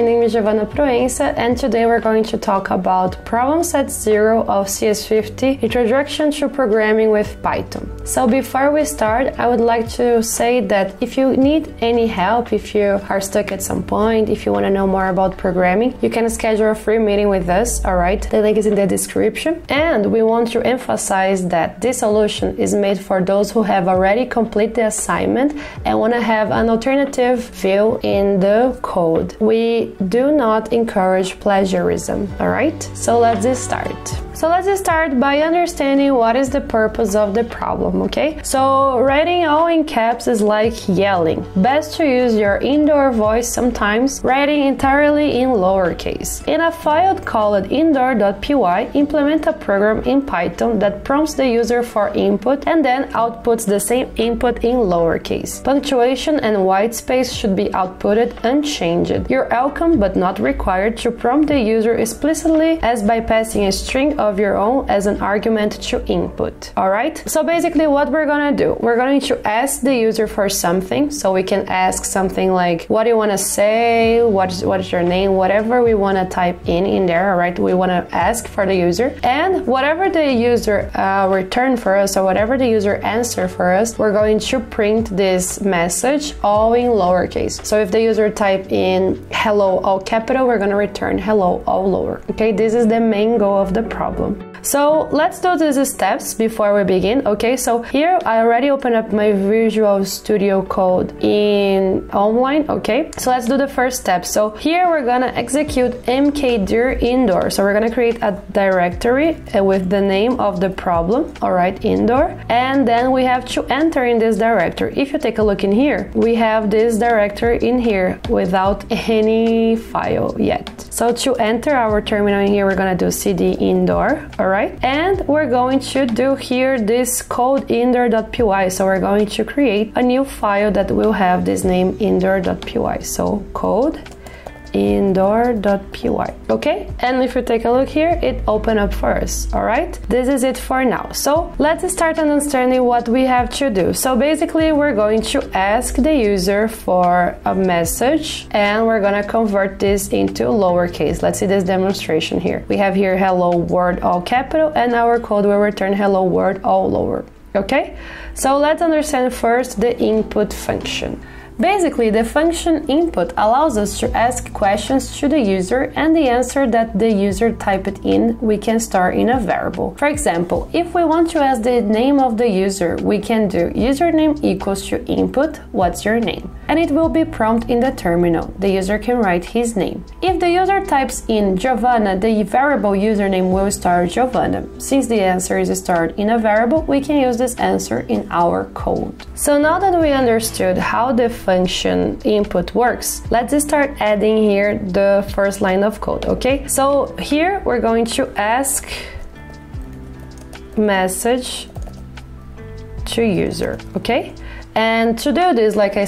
my name is Giovanna Proença and today we're going to talk about problem set 0 of CS50 Introduction to Programming with Python. So before we start, I would like to say that if you need any help, if you are stuck at some point, if you want to know more about programming, you can schedule a free meeting with us, alright? The link is in the description. And we want to emphasize that this solution is made for those who have already completed the assignment and want to have an alternative view in the code. We do not encourage plagiarism, alright? So let's start. So let's start by understanding what is the purpose of the problem, okay? So writing all in caps is like yelling. Best to use your indoor voice sometimes, writing entirely in lowercase. In a file called indoor.py, implement a program in Python that prompts the user for input and then outputs the same input in lowercase. Punctuation and white space should be outputted unchanged. You're welcome but not required to prompt the user explicitly as by passing a string of your own as an argument to input. Alright? So basically what we're gonna do, we're going to ask the user for something. So we can ask something like, what do you wanna say? What is, what is your name? Whatever we wanna type in in there, alright? We wanna ask for the user. And whatever the user uh, return for us or whatever the user answer for us, we're going to print this message all in lowercase. So if the user type in hello all capital, we're gonna return hello all lower. Okay, this is the main goal of the problem. группу. So let's do these steps before we begin. Okay, so here I already opened up my Visual Studio Code in online. Okay, so let's do the first step. So here we're gonna execute mkdir indoor. So we're gonna create a directory uh, with the name of the problem. All right, indoor, and then we have to enter in this directory. If you take a look in here, we have this directory in here without any file yet. So to enter our terminal in here, we're gonna do cd indoor. All right? And we're going to do here this code indoor.py. So we're going to create a new file that will have this name indoor.py. So code indoor.py okay? And if you take a look here it opened up for us all right? This is it for now. So let's start understanding what we have to do. So basically we're going to ask the user for a message and we're going to convert this into lowercase. Let's see this demonstration here. We have here hello world all capital and our code will return hello world all lower okay? So let's understand first the input function Basically, the function input allows us to ask questions to the user and the answer that the user typed in we can store in a variable. For example, if we want to ask the name of the user, we can do username equals to input, what's your name? And it will be prompt in the terminal. The user can write his name. If the user types in Giovanna, the variable username will store Giovanna. Since the answer is stored in a variable, we can use this answer in our code. So now that we understood how the function input works, let's start adding here the first line of code, okay? So here we're going to ask message to user, okay? And to do this, like I